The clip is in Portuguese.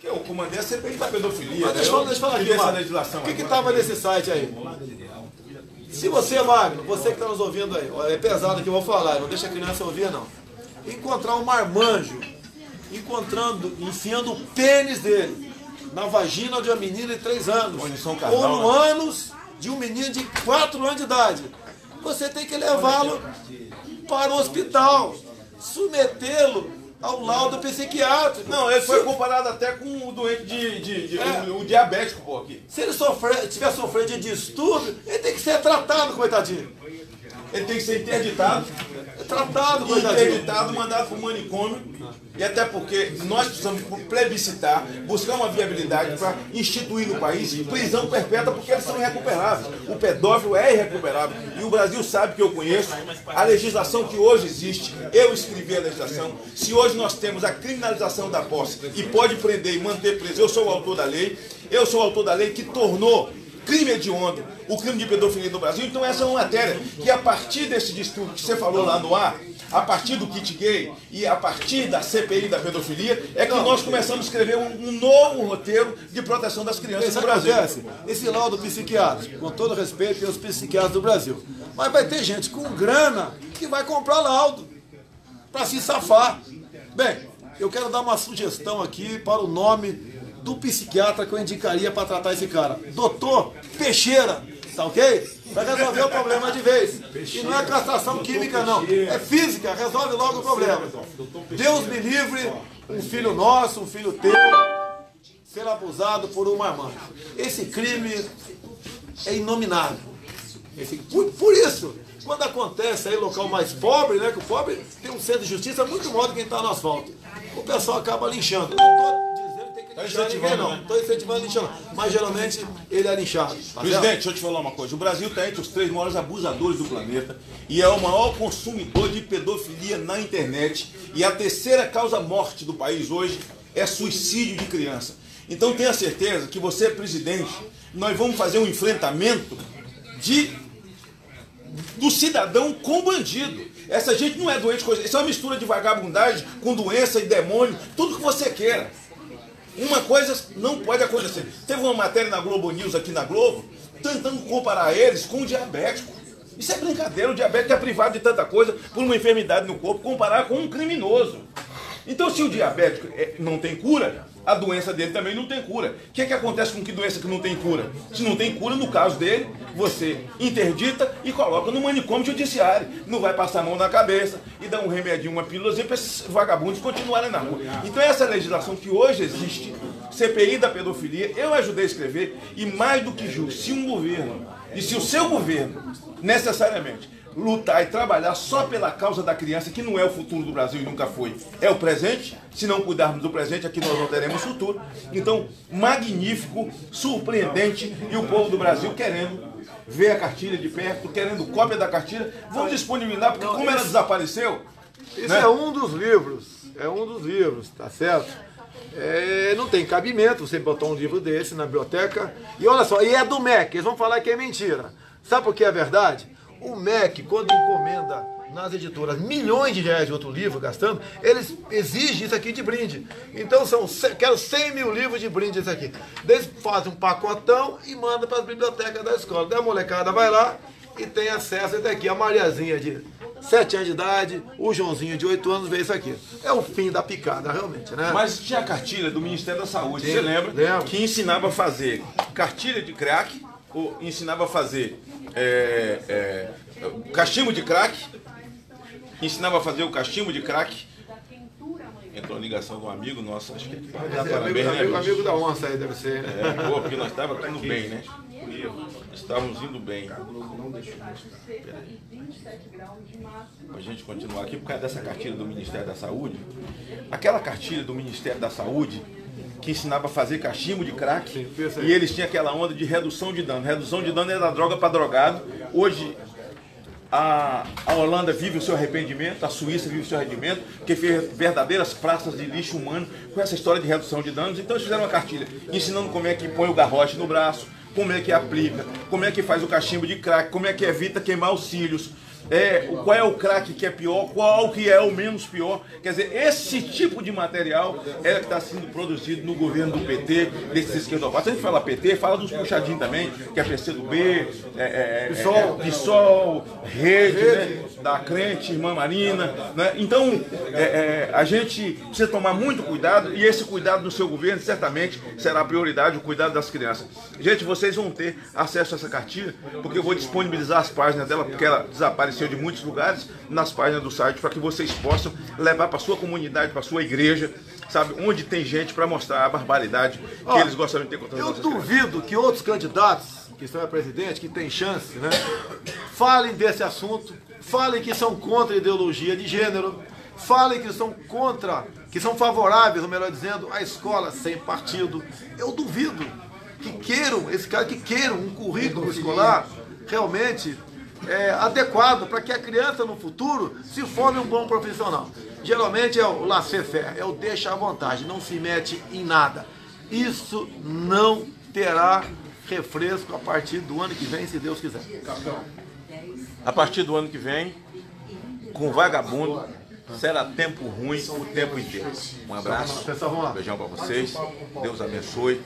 Que eu comandei a CPI da pedofilia. Mas deixa eu falar, deixa eu falar aqui, essa legislação O que estava nesse site aí? Se você, Magno, você que está nos ouvindo aí, é pesado que eu vou falar, não deixa a criança ouvir não. Encontrar um marmanjo, encontrando, enfiando o pênis dele na vagina de uma menina de 3 anos. Ou no né? ânus de um menino de 4 anos de idade. Você tem que levá-lo para o hospital, submetê-lo ao laudo psiquiátrico. Não, ele foi comparado até com o doente de. de, de- É. o, o diabético, pô, aqui. Se ele sofrer, tiver sofrendo de distúrbio, ele tem que ser tratado, coitadinho. Ele tem que ser interditado. Tratado, interditado, mandado para o manicômio. E até porque nós precisamos plebiscitar, buscar uma viabilidade para instituir no país prisão perpétua, porque eles são irrecuperáveis. O pedófilo é irrecuperável. E o Brasil sabe que eu conheço a legislação que hoje existe. Eu escrevi a legislação. Se hoje nós temos a criminalização da posse e pode prender e manter preso, eu sou o autor da lei. Eu sou o autor da lei que tornou crime hediondo, o crime de pedofilia no Brasil. Então essa é uma matéria que a partir desse distúrbio que você falou lá no ar, a partir do kit gay e a partir da CPI da pedofilia, é que nós começamos a escrever um, um novo roteiro de proteção das crianças no Brasil. acontece. Esse laudo psiquiátrico, com todo respeito, tem os psiquiatras do Brasil. Mas vai ter gente com grana que vai comprar laudo para se safar. Bem, eu quero dar uma sugestão aqui para o nome do psiquiatra que eu indicaria para tratar esse cara. Doutor Peixeira, tá ok? Para resolver o problema de vez. E não é castração química, não. É física, resolve logo o problema. Deus me livre, um filho nosso, um filho teu, ser abusado por um marmanjo. Esse crime é inominável. Esse- por, por isso, quando acontece aí local mais pobre, né, que o pobre tem um centro de justiça muito maior do que quem está no asfalto, o pessoal acaba linchando. Não incentivando, não. né? Estou incentivando linchando. Mas geralmente ele é linchado. tá Presidente, certo? deixa eu te falar uma coisa. O Brasil está entre os três maiores abusadores do planeta e é o maior consumidor de pedofilia na internet. E a terceira causa morte do país hoje é suicídio de criança. Então tenha certeza que você é presidente, nós vamos fazer um enfrentamento de do cidadão com bandido. Essa gente não é doente, coisa. Isso é uma mistura de vagabundagem com doença e demônio, tudo que você queira. Uma coisa não pode acontecer. Teve uma matéria na Globo News aqui na Globo, tentando comparar eles com o diabético. Isso é brincadeira, o diabético é privado de tanta coisa por uma enfermidade no corpo, comparar com um criminoso. Então, se o diabético é- não tem cura, a doença dele também não tem cura. O que, é que acontece com que doença que não tem cura? Se não tem cura, no caso dele, você interdita e coloca no manicômio judiciário. Não vai passar a mão na cabeça e dar um remedinho, uma pílulazinha para esses vagabundos continuarem na rua. Então, essa legislação que hoje existe, CPI da pedofilia, eu ajudei a escrever e mais do que justo, se um governo, e se o seu governo, necessariamente, lutar e trabalhar só pela causa da criança, que não é o futuro do Brasil e nunca foi, é o presente. Se não cuidarmos do presente, aqui nós não teremos futuro. Então, magnífico, surpreendente, e o povo do Brasil querendo ver a cartilha de perto, querendo cópia da cartilha, vamos disponibilizar, porque como ela desapareceu, Isso né? é um dos livros, é um dos livros, tá certo? É, não tem cabimento você botar um livro desse na biblioteca. E olha só, e é do MEC, eles vão falar que é mentira. Sabe por que é verdade? O MEC, quando encomenda nas editoras milhões de reais de outro livro gastando, eles exigem isso aqui de brinde. Então são, quero 100 mil livros de brinde isso aqui. Eles fazem um pacotão e mandam para as bibliotecas da escola. Daí a molecada vai lá e tem acesso até aqui. A Mariazinha de 7 anos de idade, o Joãozinho de 8 anos vê isso aqui. É o fim da picada, realmente, né? Mas tinha a cartilha do Ministério da Saúde, Sim, você lembra? lembro. Que ensinava a fazer cartilha de crack, ou ensinava a fazer é, é, cachimbo de crack, ensinava a fazer o cachimbo de crack. Entrou a ligação de um amigo nosso, acho que dar É, amigo, né, amigo, amigo da onça aí, deve ser, né? É, ligou, porque nós estávamos indo bem, né? Estávamos indo bem. Para a gente continuar aqui, por causa dessa cartilha do Ministério da Saúde, aquela cartilha do Ministério da Saúde que ensinava a fazer cachimbo de crack e eles tinham aquela onda de redução de dano. Redução de dano era droga para drogado. Hoje a, a Holanda vive o seu arrependimento, a Suíça vive o seu arrependimento, porque fez verdadeiras praças de lixo humano com essa história de redução de danos. Então eles fizeram uma cartilha ensinando como é que põe o garrote no braço, como é que aplica, como é que faz o cachimbo de crack, como é que evita queimar os cílios. É, qual é o crack que é pior, qual que é o menos pior. Quer dizer, esse tipo de material é que está sendo produzido no governo do PT, desses esquerdopatas. A gente fala PT, fala dos puxadinhos também, que é PCdoB, é, é, PSOL, é, PSOL Rede, né, da Crente, Irmã Marina. Né? Então, é, é, a gente precisa tomar muito cuidado e esse cuidado do seu governo certamente será a prioridade, o cuidado das crianças. Gente, vocês vão ter acesso a essa cartilha, porque eu vou disponibilizar as páginas dela, porque ela desapareceu de muitos lugares, nas páginas do site, para que vocês possam levar para sua comunidade, para sua igreja, sabe, onde tem gente para mostrar a barbaridade que Ó, eles gostariam de ter contra Eu duvido crianças. que outros candidatos que estão a presidente, que tem chance, né, falem desse assunto, falem que são contra a ideologia de gênero, falem que são contra, que são favoráveis, ou melhor dizendo, à escola sem partido. Eu duvido que queiram, esse cara que queiram um currículo escolar realmente é, adequado para que a criança no futuro se forme um bom profissional. Geralmente é o laissez-faire, é o deixa à vontade, não se mete em nada. Isso não terá refresco a partir do ano que vem, se Deus quiser. A partir do ano que vem, com vagabundo, será tempo ruim o tempo inteiro. Um abraço, beijão para vocês, Deus abençoe.